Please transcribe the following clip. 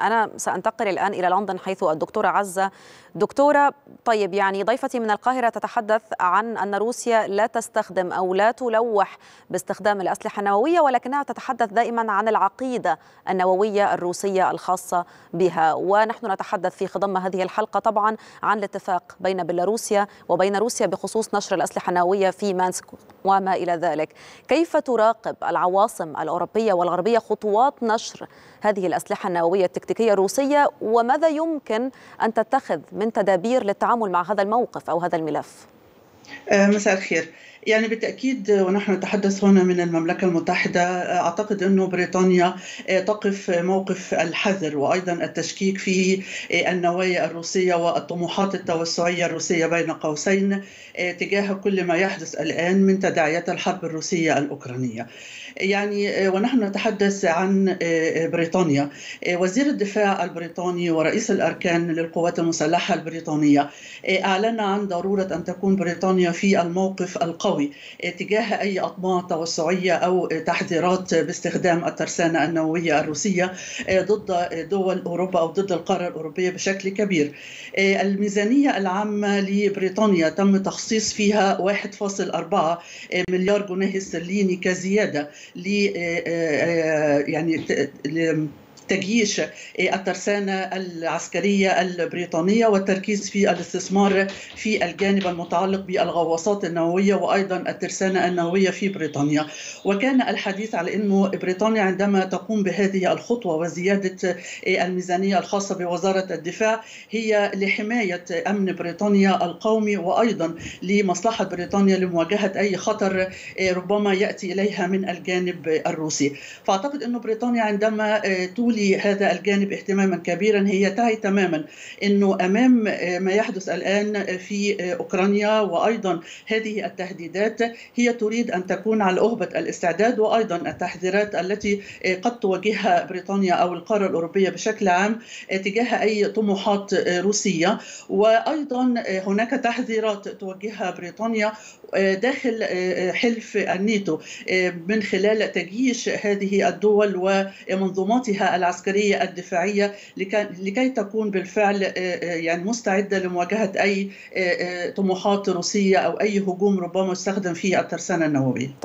أنا سأنتقل الآن إلى لندن حيث الدكتورة عزة. دكتورة طيب يعني ضيفتي من القاهرة تتحدث عن أن روسيا لا تستخدم أو لا تلوح باستخدام الأسلحة النووية ولكنها تتحدث دائما عن العقيدة النووية الروسية الخاصة بها. ونحن نتحدث في خضم هذه الحلقة طبعا عن الاتفاق بين بيلاروسيا وبين روسيا بخصوص نشر الأسلحة النووية في مانسك وما إلى ذلك. كيف تراقب العواصم الأوروبية والغربية خطوات نشر هذه الأسلحة النووية التكتيكية الروسية وماذا يمكن أن تتخذ من تدابير للتعامل مع هذا الموقف أو هذا الملف؟ مساء الخير يعني بالتأكيد ونحن نتحدث هنا من المملكة المتحدة أعتقد أنه بريطانيا تقف موقف الحذر وأيضا التشكيك في النوايا الروسية والطموحات التوسعية الروسية بين قوسين تجاه كل ما يحدث الآن من تداعيات الحرب الروسية الأوكرانية. يعني ونحن نتحدث عن بريطانيا. وزير الدفاع البريطاني ورئيس الأركان للقوات المسلحة البريطانية أعلن عن ضرورة أن تكون بريطانيا في الموقف القوي تجاه أي أطماع توسعية أو تحذيرات باستخدام الترسانة النووية الروسية ضد دول أوروبا أو ضد القارة الأوروبية بشكل كبير. الميزانية العامة لبريطانيا تم تخصيص فيها 1.4 مليار جنيه استرليني كزيادة ل يعني تجييش الترسانة العسكرية البريطانية والتركيز في الاستثمار في الجانب المتعلق بالغواصات النووية وأيضا الترسانة النووية في بريطانيا. وكان الحديث على أنه بريطانيا عندما تقوم بهذه الخطوة وزيادة الميزانية الخاصة بوزارة الدفاع هي لحماية أمن بريطانيا القومي وأيضا لمصلحة بريطانيا لمواجهة أي خطر ربما يأتي إليها من الجانب الروسي. فأعتقد أنه بريطانيا عندما تولي تولي هذا الجانب اهتماما كبيرا هي تعي تماما إنه أمام ما يحدث الآن في أوكرانيا وأيضا هذه التهديدات هي تريد أن تكون على أهبة الاستعداد وأيضا التحذيرات التي قد تواجهها بريطانيا أو القارة الأوروبية بشكل عام تجاه أي طموحات روسية. وأيضا هناك تحذيرات توجهها بريطانيا داخل حلف الناتو من خلال تجيش هذه الدول ومنظوماتها العسكرية الدفاعية لكي تكون بالفعل يعني مستعدة لمواجهة أي طموحات روسية أو أي هجوم ربما يستخدم فيه الترسانة النووية.